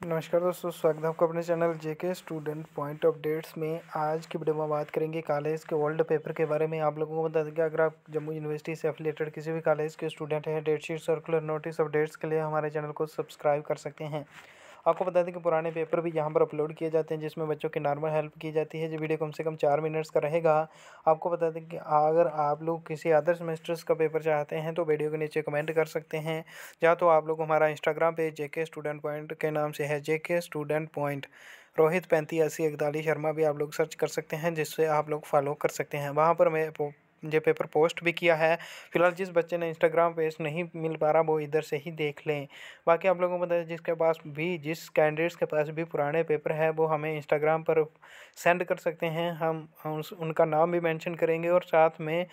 नमस्कार दोस्तों, स्वागत है आपको अपने channel JK student point updates में। आज की वीडियो में बात करेंगे कॉलेज के वर्ल्ड पेपर के बारे में। आप लोगों को बता दें कि अगर आप जम्मू यूनिवर्सिटी से एफिलेटेड किसी भी कॉलेज के स्टूडेंट हैं, date sheet circular notice updates के लिए हमारे चैनल को सब्सक्राइब कर सकते हैं। आपको बता दें कि पुराने पेपर भी यहाँ पर अपलोड किए जाते हैं, जिसमें बच्चों की नॉर्मल हेल्प की जाती है। जो वीडियो कम से कम चार मिनट्स का रहेगा। आपको बता दें कि अगर आप लोग किसी अदर सेमेस्टर्स का पेपर चाहते हैं तो वीडियो के नीचे कमेंट कर सकते हैं। या तो आप लोग हमारा Instagram page JK student point के नाम से है जेके स्टूडेंट पॉइंट रोहित पैंतीस अस्सी इकतालीस शर्मा भी आप लोग सर्च कर सकते हैं, जिससे आप लोग फॉलो कर सकते हैं। वहाँ पर मैं ये पेपर पोस्ट भी किया है, फ़िलहाल जिस बच्चे ने इंस्टाग्राम पेज नहीं मिल पा रहा, वो इधर से ही देख लें। बाकी आप लोगों को बता जिसके पास भी, जिस कैंडिडेट्स के पास भी पुराने पेपर है, वो हमें इंस्टाग्राम पर सेंड कर सकते हैं। हम उनका नाम भी मैंशन करेंगे और साथ में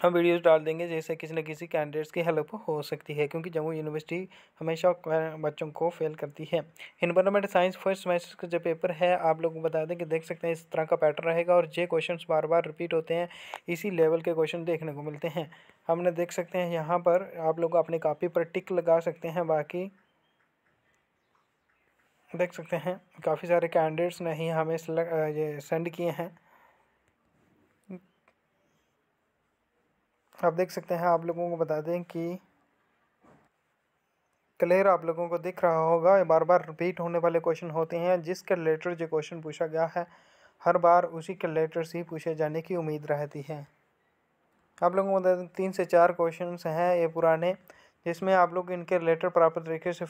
हम वीडियोस डाल देंगे जैसे किसी न किसी कैंडिडेट्स की हेल्प हो सकती है, क्योंकि जम्मू यूनिवर्सिटी हमेशा बच्चों को फेल करती है। इन्वायरमेंट साइंस फ़र्स्ट सेमेस्टर का जो पेपर है, आप लोग को बता दें कि देख सकते हैं इस तरह का पैटर्न रहेगा और जे क्वेश्चन बार बार रिपीट होते हैं, इसी लेवल के क्वेश्चन देखने को मिलते हैं। हमने देख सकते हैं यहाँ पर आप लोग अपनी कापी पर टिक लगा सकते हैं, बाकी देख सकते हैं, काफ़ी सारे कैंडिडेट्स ने ही हमें ये सेंड किए हैं। आप देख सकते हैं, आप लोगों को बता दें कि क्लियर आप लोगों को दिख रहा होगा। बार बार रिपीट होने वाले क्वेश्चन होते हैं, जिसके रिलेटेड जो क्वेश्चन पूछा गया है, हर बार उसी के रिलेटेड से ही पूछे जाने की उम्मीद रहती है। आप लोगों को बता दें, तीन से चार क्वेश्चन हैं ये पुराने, जिसमें आप लोग इनके रिलेटेड प्रॉपर तरीके से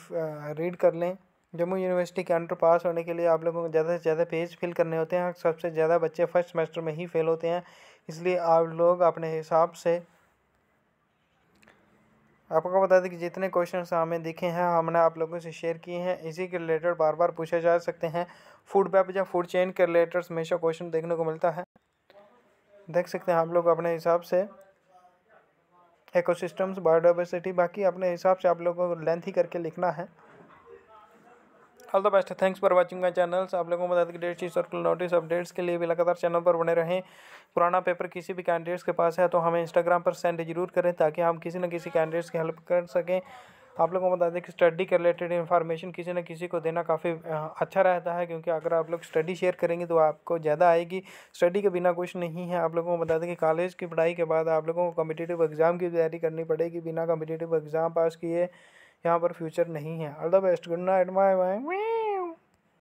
रीड कर लें। जम्मू यूनिवर्सिटी के अंडर पास होने के लिए आप लोगों को ज़्यादा से ज़्यादा पेज फिल करने होते हैं, सबसे ज़्यादा बच्चे फ़र्स्ट सेमेस्टर में ही फेल होते हैं। इसलिए आप लोग अपने हिसाब से आपको बता दें कि जितने क्वेश्चन हमें दिखे हैं, हमने आप लोगों से शेयर किए हैं, इसी के रिलेटेड बार बार पूछे जा सकते हैं। फ़ूड पैप या फ़ूड चेन के रिलेटेड हमेशा क्वेश्चन देखने को मिलता है। देख सकते हैं आप लोग अपने हिसाब से। एकोसिस्टम्स बायोडाइवर्सिटी बाकी अपने हिसाब से आप लोगों को लेंथ ही करके लिखना है। All the best thanks for watching my channels आप लोगों को बता दें कि date sheet circle notice updates के लिए भी लगातार चैनल पर बने रहें। पुराना पेपर किसी भी कैंडिडेट्स के पास है तो हमें इंस्टाग्राम पर सेंड ज़रूर करें ताकि हम किसी न किसी कैंडिडेट्स की हेल्प कर सकें। आप लोगों को बता दें कि स्टडी के रिलेटेड इन्फॉर्मेशन किसी न किसी को देना काफ़ी अच्छा रहता है, क्योंकि अगर आप लोग स्टडी शेयर करेंगे तो आपको ज़्यादा आएगी। स्टडी के बिना कुछ नहीं है। आप लोगों को बता दें कि कॉलेज की पढ़ाई के बाद आप लोगों को कम्पिटेटिव एग्ज़ाम की तैयारी करनी पड़ेगी। बिना कम्पिटेटिव एग्ज़ाम पास किए यहाँ पर फ्यूचर नहीं है। All the best good night bye bye